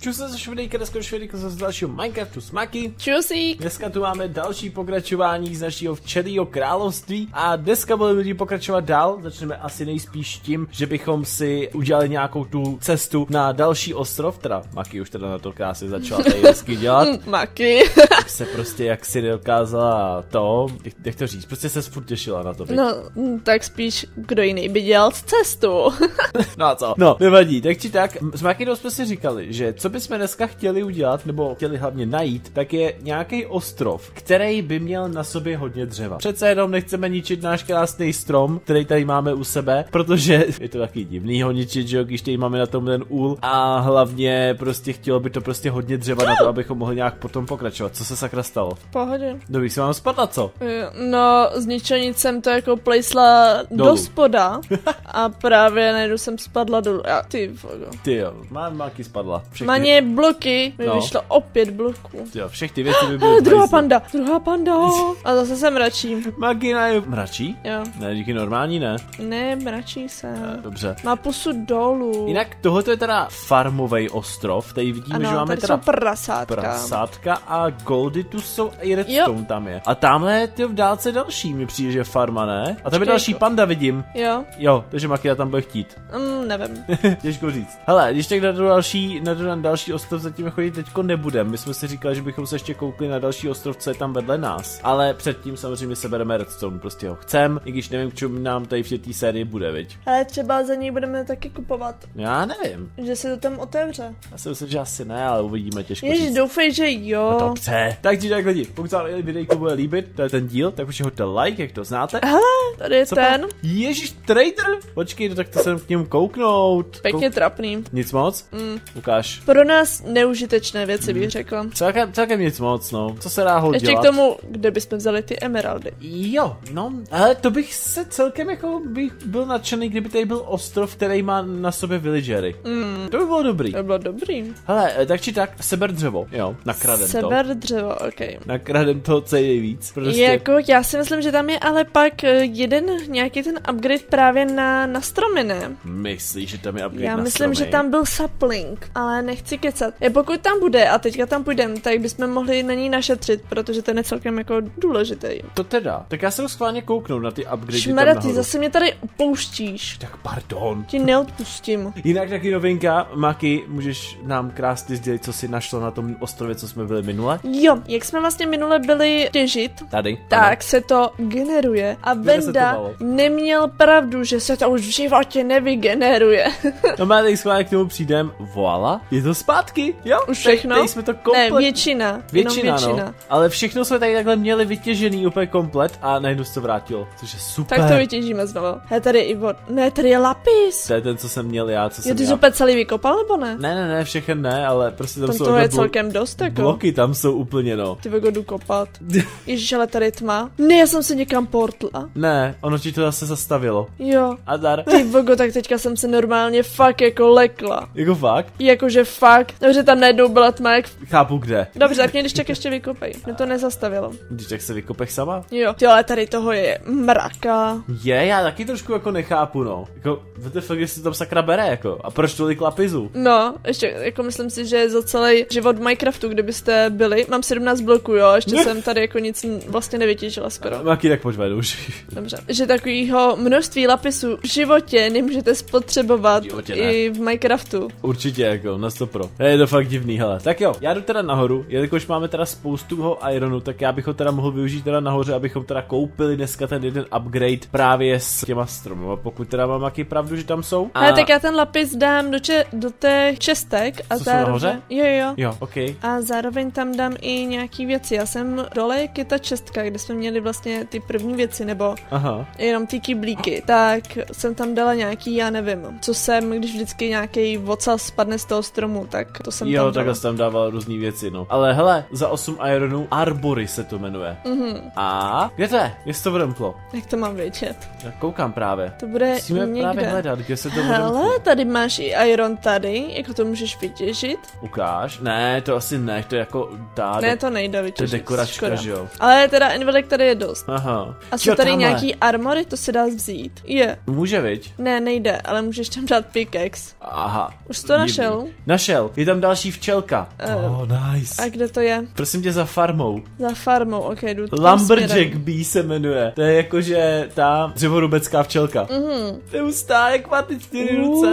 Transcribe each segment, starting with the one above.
Čus se švedejka, dneska švedejka z dalšího Minecraftu s Maki. Čusík. Dneska tu máme další pokračování z našeho včelího království a dneska budeme lidi pokračovat dál. Začneme asi nejspíš tím, že bychom si udělali nějakou tu cestu na další ostrov, teda Maki už teda na to krásně začala tady hezky dělat. Tak se prostě jak si dokázala to, jak, jak to říct, prostě se furt těšila na to. viď? No, mm, tak spíš kdo jiný by dělal cestu. No a co? No, nevadí. Tak či tak, s Makinou jsme si říkali, že co bychom dneska chtěli udělat, nebo chtěli hlavně najít, tak je nějaký ostrov, který by měl na sobě hodně dřeva. Přece jenom nechceme ničit náš krásný strom, který tady máme u sebe, protože je to taky divný ho ničit, že jo, když tady máme na tom ten úl a hlavně prostě chtělo by to prostě hodně dřeva na to, abychom mohli nějak potom pokračovat. Co se sakra stalo? V pohodě. Dobrý, se vám spadla, co? Jo, No, z ničeho jsem to jako plejsla do spoda a právě najednou jsem spadla dolů. Ty vogo. Ty jo, má Maki spadla. Všechny, Maně bloky, mi No. vyšlo opět bloků. Jo, všechny ty věci by byly Ale druhá panda, druhá panda. A zase se mračí. Magina je mračí? Jo, Ne, díky normální ne. ne, mračí se. Dobře. Má pusu dolů. Jinak tohle je teda farmový ostrov, tady vidíme, ano, že máme tady teda jsou prasátka. prasátka a goldy tu jsou i redstone tam je. A tamhle ty v dálce další mi přijde, že je farma, ne? A tam je další jako- panda vidím. Jo, Jo, takže Makina tam bude chtít. mm, nevím. Těžko říct. Hele, když tak na další, na další ostrov zatím chodit teďko nebudem. My jsme si říkali, že bychom se ještě koukli na další ostrov, co je tam vedle nás. Ale předtím samozřejmě sebereme redstone, prostě ho chcem, i když nevím, k čemu nám tady v té sérii bude, viď? Ale třeba za něj budeme taky kupovat, Já nevím. že se to tam otevře. Já si myslím, že asi ne, ale uvidíme těžko říct. doufej, že jo. No Dobře. Takže tak lidi, pokud vám videjko bude líbit, to je ten díl, tak už hoďte like, jak to znáte. Hele, tady je Co ten. pa- Ježíš, trader? Počkej, no tak to jsem k němu kouknout. Pěkně Kou- trapný. Nic moc? Mm. Ukáž. Pro nás neužitečné věci bych řekla. Celkem, celkem nic moc, no. Co se dá ho Ještě dělat? k tomu, kde bychom vzali ty emeraldy. Jo, no, ale to bych se celkem jako bych byl nadšený, kdyby tady byl ostrov, který má na sobě villagery. Mm. To by bylo dobrý. To by bylo dobrý. Hele, eh, tak či tak, seber dřevo, jo, nakradem to. Seber dřevo, ok. Nakradem to co je nejvíc, prostě. Jako, já si myslím, že tam je ale pak eh, jeden nějaký ten upgrade právě na, na stromy, ne? Myslíš, že tam je upgrade Já na myslím, že stromy? tam byl sapling, ale nechci kecat. Je, pokud tam bude a teďka tam půjdem, tak bychom mohli na ní našetřit, protože ten je celkem jako důležitý. To teda. Tak já se schválně kouknu na ty upgrade Šmara, ty zase mě tady opouštíš. Tak pardon. Ti neodpustím. Jinak taky novinka, Maki, můžeš nám krásně sdělit, co si našlo na tom ostrově, co jsme byli minule? Jo, jak jsme vlastně minule byli těžit, Tady. tak se to generuje. A Venda neměl pravdu, že se to už v životě nevygeneruje. No má tady schválně k tomu přijdem. Voila, je to zpátky, jo? Už všechno? Tady jsme to ne, komplet... většina. Většina, jenom většina. no. Ale všechno jsme tady takhle měli vytěžený úplně komplet a najednou se to vrátilo, což je super. Tak to vytěžíme znovu. He, tady je i vod. Ne, tady je lapis. To je ten, co jsem měl já, co Je jsem ty já. jsi úplně celý vykopal, nebo ne? Ne, ne, ne, všechen ne, ale prostě tam, Tam jsou toho je blo- celkem dost, jako. bloky, tam jsou úplně, no. Ty vogo jdu kopat. Ježíš, ale tady je tma. Ne, já jsem se někam portla. Ne, ono ti to zase zastavilo. Jo. A dar. Ty vogo, tak teďka jsem se normálně fakt jako lekla. Jako fakt? Jakože fakt. Dobře, tam najednou byla tma jak... Chápu kde. Dobře, tak mě když tak ještě vykopej. Mě to nezastavilo. Když tak se vykopeš sama? Jo. Ty ale tady toho je mraka. Je, já taky trošku jako nechápu, no. Jako, víte fakt, jestli tam sakra bere, jako. A proč tolik lapizu? No, ještě, jako myslím si, že za celý život v Minecraftu, kdybyste byli, mám 17 bloků, jo, ještě Ne. jsem tady jako nic vlastně nevytěžila skoro. Maky, tak pojď vedu už. Dobře. Že takovýho množství lapisů v životě nemůžete spotřebovat V životě ne. i v Minecraftu. Určitě, jako, na 100 pro. Je to fakt divný, hele. Tak jo, já jdu teda nahoru, jelikož máme teda spoustu toho ironu, tak já bych ho teda mohl využít teda nahoře, abychom teda koupili dneska ten jeden upgrade právě s těma stromy. Pokud teda mám jaký pravdu, že tam jsou. A... Ale tak já ten lapis dám do, če- do těch čestek a Co zároveň... Jo, jo. Jo, ok. A zároveň tam dám i nějaký věci. Já jsem dole, jak je ta čestka, kde jsme měli vlastně ty první věci, nebo Aha. jenom ty kyblíky, tak jsem tam dala nějaký, já nevím, co jsem, když vždycky nějaký vocal spadne z toho stromu, tak to jsem Jo, tam takhle dala. jsem tam dával různé věci, no. Ale hele, za 8 ironů Arbory se to jmenuje. Mhm. A kde to je? Kde se to odemklo? Jak to mám vědět? Já koukám právě. To bude Musíme někde. právě hledat, kde se to Hele, odemklo. tady máš i iron tady, jako to můžeš vytěžit. Ukáž. Ne, to asi ne, to je jako dá. Ne, to nejde to je vytěžit. dekoračka, škoda. že jo? Ale teda Envelek tady je dost. Aha. A jsou Jo, tady tamhle. nějaký armory, to se dá vzít. Je. Může, viď? Ne, nejde, ale můžeš tam dát pickaxe. Aha. Už to našel? Našel našel. Je tam další včelka. Eh, oh, nice. A kde to je? Prosím tě za farmou. Za farmou, ok, jdu Lumberjack směrem. Bee se jmenuje. To je jakože ta dřevorubecká včelka. Mhm. To je hustá, jak má ty čtyři ruce.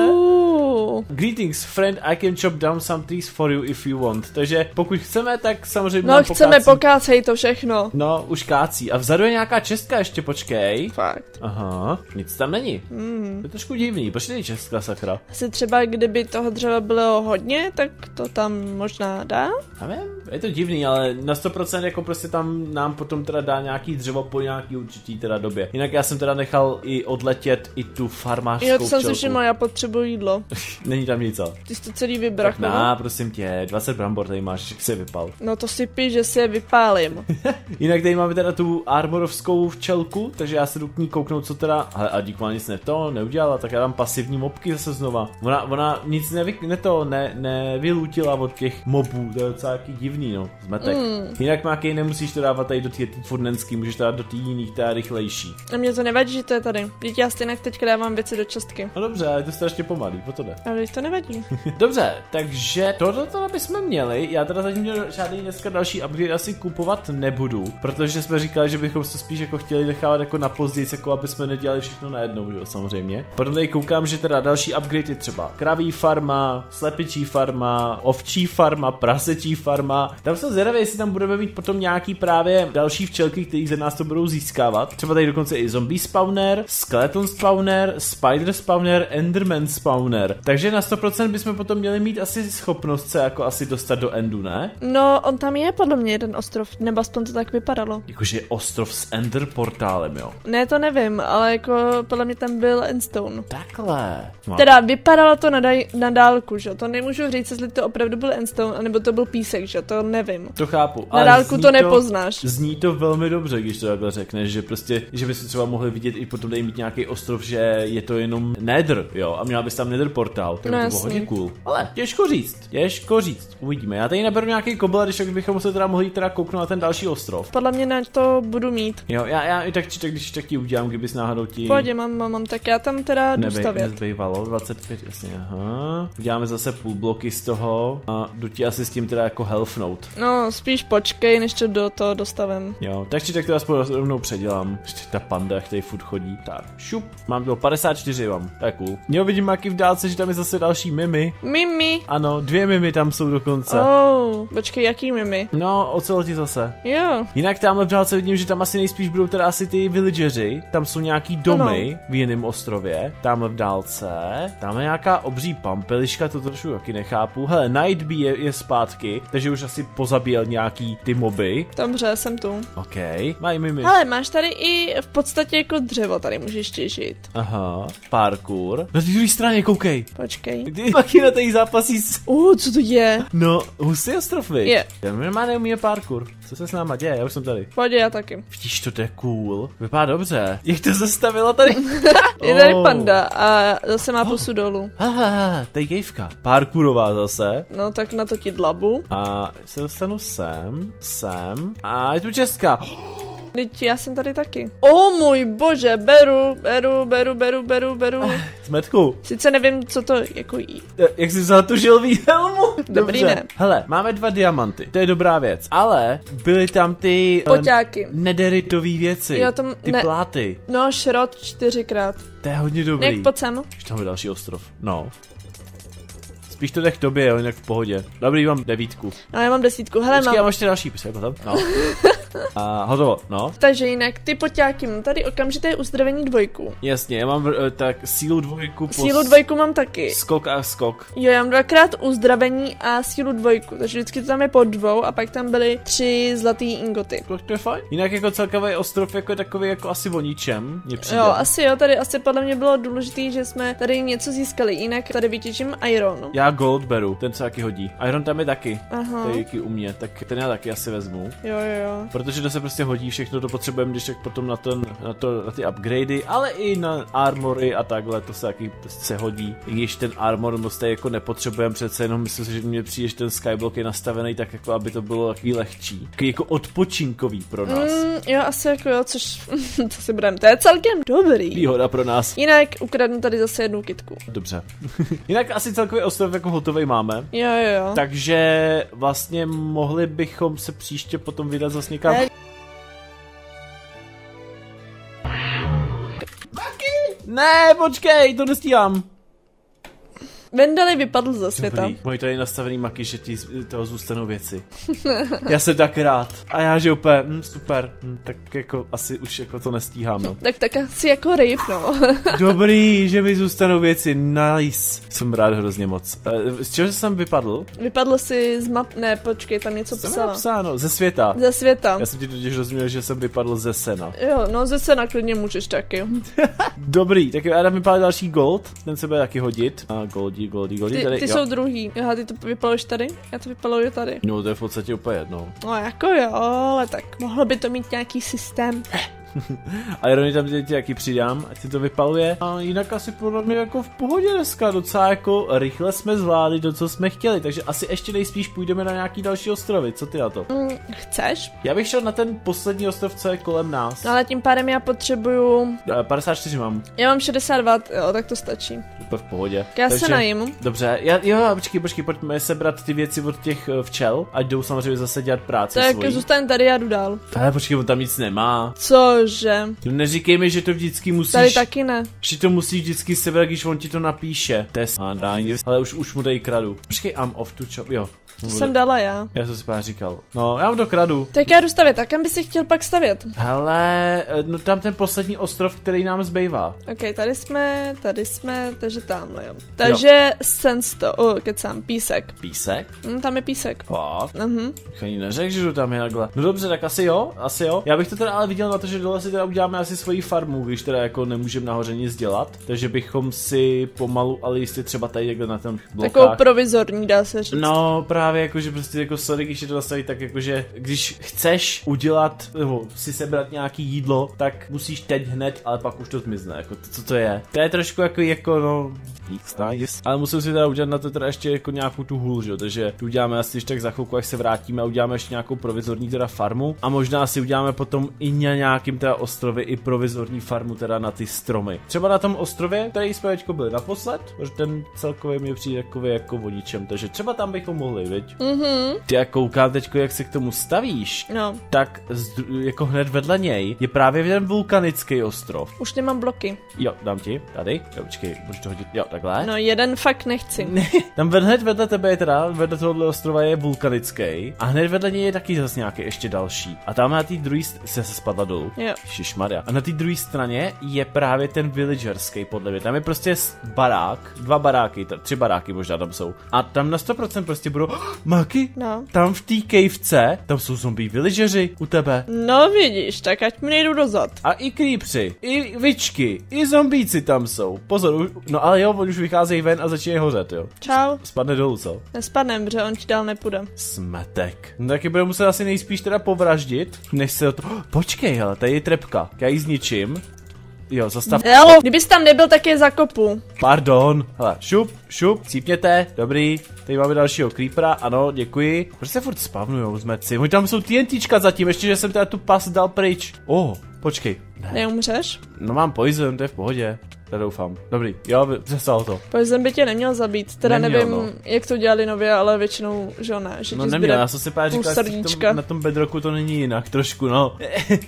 Greetings, friend, I can chop down some trees for you if you want. Takže pokud chceme, tak samozřejmě No, chceme pokácí. pokácej to všechno. No, už kácí. A vzadu je nějaká čestka, ještě počkej. Fakt. Aha, nic tam není. Mm. To je trošku divný, proč není česká sakra? Asi třeba, kdyby toho dřeva bylo hodně, tak to tam možná dá. Nevím, je to divný, ale na 100% jako prostě tam nám potom teda dá nějaký dřevo po nějaký určitý teda době. Jinak já jsem teda nechal i odletět i tu farmářskou Jo, to jsem si všimla, já potřebuji jídlo. Není tam nic, co? Ty jsi to celý Tak vybrachnul. na, prosím tě, 20 brambor tady máš, jak se vypal. No to si píš, že si je vypálím. Jinak tady máme teda tu armorovskou včelku, takže já se jdu k ní kouknout, co teda, ale a dík nic ne to, neudělala, tak já dám pasivní mobky zase znova. Ona, ona nic nevy, ne to, ne, nevylutila od těch mobů, to je docela jaký divný, no, zmetek. Mm. Jinak mákej, nemusíš to dávat tady do té furnenský, můžeš to dát do té jiných, ta rychlejší. A mě to nevadí, že to je tady. Vždyť já stejně teďka dávám věci do čestky. No dobře, ale je to strašně pomalý, po to jde. Ale když to nevadí. Dobře, takže tohle to bychom měli. Já teda zatím žádný dneska další upgrade asi kupovat nebudu, protože jsme říkali, že bychom se spíš jako chtěli nechávat jako na později, jako aby jsme nedělali všechno najednou, jo, samozřejmě. Tady koukám, že teda další upgrade je třeba kraví farma, slepičí farma, ovčí farma, prasečí farma. Tam jsem zvědavý, jestli tam budeme mít potom nějaký právě další včelky, který ze nás to budou získávat. Třeba tady dokonce i zombie spawner, skeleton spawner, spider spawner, enderman spawner. Takže na 100% bychom potom měli mít asi schopnost se jako asi dostat do endu, ne? No, on tam je podle mě jeden ostrov, nebo aspoň to tak vypadalo. Jakože ostrov s ender portálem, jo. Ne, to nevím, ale jako podle mě tam byl Endstone. Takhle. No. Teda vypadalo to na, daj, na dálku, že? To nemůžu říct, jestli to opravdu byl Endstone, anebo to byl písek, že? To nevím. To chápu. Na dálku zní to nepoznáš. Zní to velmi dobře, když to takhle řekneš, že prostě, že by si třeba mohli vidět i potom tady mít nějaký ostrov, že je to jenom nether, jo, a měla bys tam nether portál, to by No to bylo hodně cool. Ale těžko říct, těžko říct, uvidíme. Já tady naberu nějaký kobel, když tak bychom se teda mohli teda kouknout na ten další ostrov. Podle mě na to budu mít. Jo, já, já i tak či tak, když tak ti udělám, kdybys náhodou ti... Pojď, mám, mám, mám, tak já tam teda jdu Neby, stavět. nezbývalo, 25, jasně, aha. Děláme zase půl bloky z toho a jdu ti asi s tím teda jako health note. No, spíš počkej, než to do toho dostavím. Jo, tak či tak to aspoň rovnou předělám. Ještě ta panda, který furt chodí. Tak, šup, mám to 54 mám, to je cool. Jo, vidím jaký v dálce, že tam je zase další mimi. Mimi! Ano, dvě mimi tam jsou dokonce. Oh, počkej, jaký mimi? No, oceloti zase. Jo, Jinak tamhle v dálce vidím, že tam asi nejspíš budou teda asi ty villageri. Tam jsou nějaký domy v jiném ostrově. Tamhle v dálce. Tam je nějaká obří pampeliška, to trošku taky nechápu. Hele, Night Bee je, je zpátky, takže už asi pozabíjel nějaký ty moby. dobře, jsem tu. OK, mají mimi. Ale máš tady i v podstatě jako dřevo tady můžeš těžit. Aha, parkour. Na té druhé straně, koukej. Počkej. Ty taky na těch zápasí s... Uh, co to je? No, husy ostrov, viď? Je. Ten normálně neumí parkour. Co se s náma děje? Já už jsem tady. Pojď, já taky. Vidíš, to je cool. Vypadá dobře. Jak to zastavila tady? Je tady Oh. panda a zase má pusu dolů. Haha, to je gejvka. Parkourová zase. No tak na to ti dlabu. A se dostanu sem, sem. A je tu česká. Teď já jsem tady taky. O můj bože, beru, beru, beru, beru, beru, beru. Smetku. Sice nevím, co to jako jí. Jak jsi vzal tu žilví helmu? Dobrý, Dobře. ne? Hele, máme dva diamanty. To je dobrá věc. Ale byly tam ty... eh, Poťáky. Nederitové věci. Jo, tom- ty ne. pláty. No, šrot čtyřikrát. To je hodně dobrý. Jak pojď sem. Tam je další ostrov. No. Spíš to jde k tobě, jo, jinak v pohodě. Dobrý, mám devítku. No, já mám desítku. Hele, Počkej, já mám. mám ještě další, jako tam. No. A hotovo, no. Takže jinak ty poťáky mám tady okamžité uzdravení dvojku. Jasně, já mám eh, tak sílu dvojku po Sílu dvojku mám taky. skok a skok. Jo, já mám dvakrát uzdravení a sílu dvojku, takže vždycky to tam je po dvou a pak tam byly tři zlatý ingoty. To je fajn. Jinak jako celkový ostrov jako je takový jako asi o ničem, mně přijde. Jo, asi jo, tady asi podle mě bylo důležité, že jsme tady něco získali, jinak tady vytěžím iron. Já gold beru, ten se taky hodí. Iron tam je taky, Aha, to je taky u mě, tak ten já taky asi vezmu. jo, jo, jo. Protože to se prostě hodí, všechno to potřebujeme, když tak potom na, ten, na, to, na ty upgradey, ale i na armory a takhle, to se taky se hodí. I když ten armor moc tady jako nepotřebujeme, přece jenom myslím si, že mě přijde, že ten skyblock je nastavený tak, jako aby to bylo takový lehčí. Takový jako odpočinkový pro nás. Mm, jo, asi jako jo, což, co si budeme, to je celkem dobrý. Výhoda pro nás. Jinak ukradnu tady zase jednu kitku. Dobře. Jinak asi celkově ostrov jako hotový máme. Jo, jo, jo. Takže vlastně mohli bychom se příště potom vydat zase někam. Ne. Ne, počkej, to nestíhám. Vendali vypadl ze světa. Dobrý, mají tady nastavený maky, že ti toho zůstanou věci. já jsem tak rád. A já že úplně, hm, super, hm, tak jako asi už jako to nestíhám, no. Tak tak asi jako ryb, no. Dobrý, že mi zůstanou věci, nice. Jsem rád hrozně moc. Eh, Z čeho jsem vypadl? Vypadl si z map, ne, počkej, tam něco Jsem psala. napsáno, ze světa. Ze světa. Já jsem ti totiž rozuměl, že jsem vypadl ze sena. Jo, no ze sena klidně můžeš taky. Dobrý, tak já dám vypadat další gold, ten se bude taky hodit. A goldí, goldí, Ty, tady, ty jo. jsou druhý. Aha, ty to vypaluješ tady? Já to vypaluju tady. No to je v podstatě úplně jedno. No jako jo, ale tak mohlo by to mít nějaký systém. A Irony tam ti jaký přidám, ať si to vypaluje. A jinak asi podle mě jako v pohodě dneska, docela jako rychle jsme zvládli to, co jsme chtěli, takže asi ještě nejspíš půjdeme na nějaký další ostrovy, co ty na to? Mm, chceš? Já bych šel na ten poslední ostrov, co je kolem nás. No ale tím pádem já potřebuju... Eh, 54 mám, Já mám 60 W, jo, tak to stačí. úplně v pohodě. Tak já se najím. Dobře, já, jo, počkej, počkej, pojďme sebrat ty věci od těch eh, včel, ať jdou samozřejmě zase dělat práci Tak svojí. zůstaň tady, já jdu dál. Ale počkej, on tam nic nemá. Cože? No neříkej mi, že to vždycky musíš... Tady taky ne. Že to musíš vždycky sebrat, když on ti to napíše. Sádání, ale už, už mu tady kradu. Počkej, I'm off to chop, jo. To jsem dala já. Já jsem si právě říkal. No, já mu to kradu. Tak já jdu stavět, a kam by si chtěl pak stavět? Hele, eh, no tam ten poslední ostrov, který nám zbývá. Ok, tady jsme, tady jsme, takže tamhle, jo. Takže sandstone, oh, kecám, písek. Písek? Hm, tam je písek. Fakt? Mhm. Ani neřekl, že tam je takhle. No dobře, tak asi jo, asi jo. Já bych to teda ale viděl na to, že dole si teda uděláme asi svoji farmu, když teda jako nemůžeme nahoře nic dělat. Takže bychom si pomalu, ale jistě třeba tady někde na tom blokách. Takovou provizorní, dá se říct. No, právě jako, že prostě jako sorry, když je to nastavit tak jako, že když chceš udělat, nebo si sebrat nějaký jídlo, tak musíš teď hned, ale pak už to zmizne, jako to, co to je. To je trošku jako, jako no, nice. Ale musím si teda udělat na to teda ještě jako nějakou tu hůl, že jo, takže tu uděláme asi ještě tak za chvilku, až se vrátíme a uděláme ještě nějakou provizorní teda farmu a možná si uděláme potom i na nějakým teda ostrově i provizorní farmu teda na ty stromy. Třeba na tom ostrově, který jsme byli naposled, protože ten celkově mi přijde jako, jako vodičem, takže třeba tam bychom mohli, viď? Mhm, Ty jak koukám teďko, jak se k tomu stavíš, no. tak z, jako hned vedle něj je právě ten vulkanický ostrov. Už nemám bloky. Jo, dám ti, tady, jo, počkej, můžu to hodit, jo, takhle. No, jeden fakt nechci. Tam ved- hned vedle tebe je teda, vedle tohohle ostrova je vulkanický a hned vedle něj je taky zase nějaký ještě další. A tam na té druhé se, se spadla dolů. Jo. Šišmarja. A na té druhé straně je právě ten villagerský podle mě. Tam je prostě barák, dva baráky, tři baráky možná tam jsou. A tam na 100% prostě budou, Maky, No. tam v té cavece, tam jsou zombie villageři u tebe. No vidíš, tak ať mi nejdu dozad. A i creepři, i vičky, i zombíci tam jsou. Pozor, už, no ale jo, oni už vycházejí ven a začínají hořet, jo. Čau. Spadne dolů, co? Nespadnem, protože on ti dál nepůjde. Smetek. No taky bude muset asi nejspíš teda povraždit, než se to... Oh, počkej, hele, tady je trepka. Já ji zničím. Jo, zastav. Jo, kdybys tam nebyl, tak je zakopu. Pardon. Hele, šup, šup, cípněte, dobrý. Tady máme dalšího creepera, ano, děkuji. Proč se furt spavnujou zmeci? Oni tam jsou TNTčka zatím, ještě, že jsem teda tu pas dal pryč. Oh, počkej. Ne. Neumřeš? No mám poison, to je v pohodě. Já doufám. Dobrý, jo, vy- přestal to. Poison by tě neměl zabít, teda Neměl, nevím, no. jak to dělali nově, ale většinou, že jo, ne, že No neměl, já jsem si právě říkal, tom, na tom bedroku to není jinak trošku, no.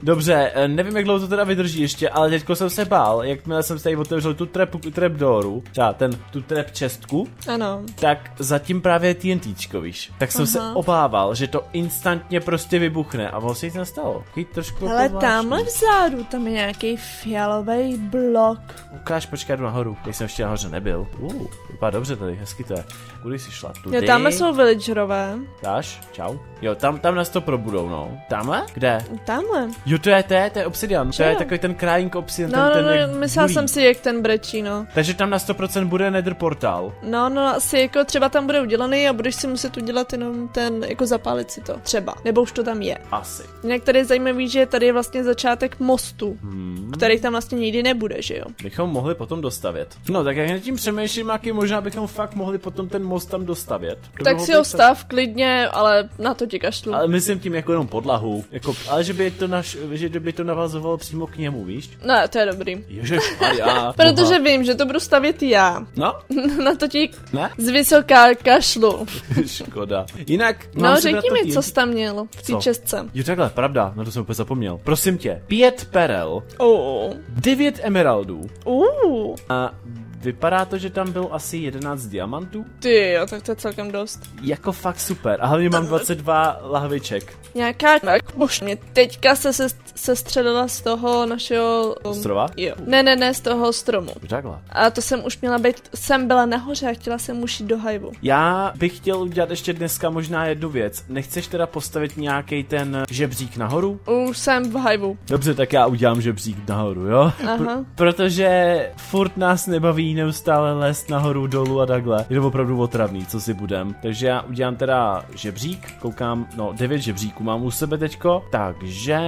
Dobře, eh, nevím, jak dlouho to teda vydrží ještě, ale teďko jsem se bál, jakmile jsem si tady otevřel tu trap, trapdooru, třeba ten, tu trap čestku, Ano. tak zatím právě TNTčko, víš. Tak jsem se Aha. obával, že to instantně prostě vybuchne a ono se nic nestalo. Takový trošku Ale tamhle vzadu, tam je nějaký fialový blok. Ukáž, počkej, jdu nahoru. Když jsem ještě nahoře nebyl. Uh, vypadá dobře tady, hezky to je. Kudy jsi šla? Tudy? Jo, tamhle jsou villagerové. Dáš? Čau. Jo, tam, tam nás to probudou, no. Tamhle? Kde? Tamhle. Jo, to je, to je, to je obsidian. To je takový ten crying obsidian, No, ten, no, ten no, bulí. jsem si, jak ten brečí, no. Takže tam na 100% bude nether portál. No, no, asi jako třeba tam bude udělaný a budeš si muset udělat jenom ten, jako zapálit si to. Třeba. Nebo už to tam je. Asi. Jinak tady je zajímavý, že tady je vlastně začátek mostu, Hmm. který tam vlastně nikdy nebude, že jo? Bychom mohli potom dostavět. No, tak jak nad tím přemýšlím, jaký možná bychom fakt mohli potom ten most tam dostavět. To tak si ho stav klidně, ale na to ti kašlu. Ale myslím tím jako jenom podlahu. Jako, ale že by to, naš, že by to navazovalo přímo k němu, víš? Ne, to je dobrý. Ježišmarja. Protože vím, že to budu stavět já. No, na to ti ne? z vysoká kašlu. Škoda. Jinak, No, řekni mi, tím- co jsi tam měl v té čestce. Jo, takhle, pravda, na to jsem úplně zapomněl. Prosím tě, pět perel, Oh. devět emeraldů Uh, a vypadá to, že tam bylo asi 11 diamantů. ty jo, tak to je celkem dost. Jako fakt super. A hlavně mám 22 lahviček. Nějaká, už mě teďka se, se, se středila z toho našeho... um, Ostrova? Jo. Ne, ne, ne, z toho stromu. Takhle. A to jsem už měla být, jsem byla nahoře a chtěla jsem už jít do hajvu. Já bych chtěl udělat ještě dneska možná jednu věc. Nechceš teda postavit nějaký ten žebřík nahoru? Už jsem v hajvu. Dobře, tak já udělám žebřík nahoru, jo? Aha. Protože furt nás nebaví neustále lézt nahoru, dolů a takhle. Je to opravdu otravný, co si budem. Takže já udělám teda žebřík, koukám, no devět žebříků mám u sebe teďko. Takže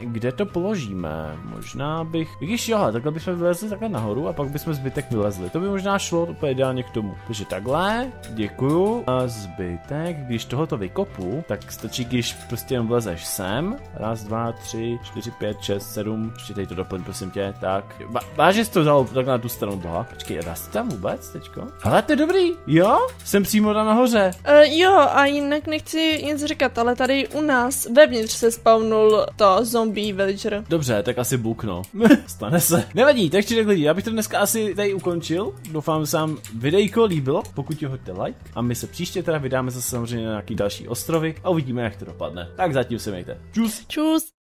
kde to položíme? Možná bych, když jo, takhle bychom vylezli takhle nahoru a pak bychom zbytek vylezli. To by možná šlo úplně ideálně k tomu. Takže takhle, děkuju. A zbytek, když tohoto vykopu, tak stačí, když prostě jen vlezeš sem. Raz, dva, tři, čtyři, pět, šest, sedm. Ještě tady to doplň, prosím tě. Tak. Vážně to vzal takhle na tu stranu boha. Počkej, dá se tam vůbec teďko? Ale to je dobrý. Jo? Jsem přímo tam nahoře. Uh, jo, a jinak nechci nic říkat, ale tady u nás vevnitř se spawnul to zombie villager. Dobře, tak asi bukno. Stane se. Nevadí, takže tak lidi, já bych to dneska asi tady ukončil. Doufám, že vám videjko líbilo, pokud ti hoďte like. A my se příště teda vydáme zase samozřejmě na nějaký další ostrovy a uvidíme, jak to dopadne. Tak zatím se mějte. Čus! Čus!